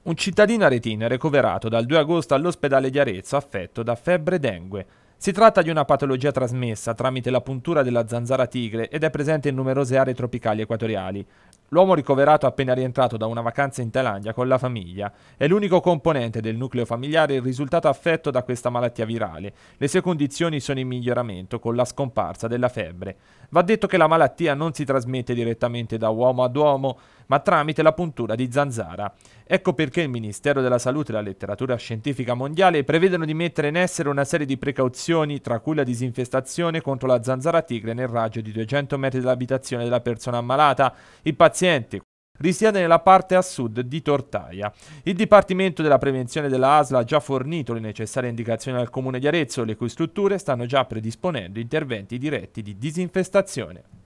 Un cittadino aretino è ricoverato dal 2 agosto all'ospedale di Arezzo affetto da febbre dengue. Si tratta di una patologia trasmessa tramite la puntura della zanzara tigre ed è presente in numerose aree tropicali equatoriali. L'uomo ricoverato appena rientrato da una vacanza in Thailandia con la famiglia. È l'unico componente del nucleo familiare il risultato affetto da questa malattia virale. Le sue condizioni sono in miglioramento con la scomparsa della febbre. Va detto che la malattia non si trasmette direttamente da uomo ad uomo, ma tramite la puntura di zanzara. Ecco perché il Ministero della Salute e la letteratura scientifica mondiale prevedono di mettere in essere una serie di precauzioni, tra cui la disinfestazione contro la zanzara tigre nel raggio di 200 metri dall'abitazione della persona ammalata. Il paziente risiede nella parte a sud di Tortaia. Il Dipartimento della Prevenzione della ASLA ha già fornito le necessarie indicazioni al Comune di Arezzo, le cui strutture stanno già predisponendo interventi diretti di disinfestazione.